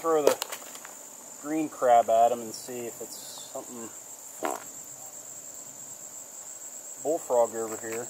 throw the green crab at him and see if it's something bullfrog over here.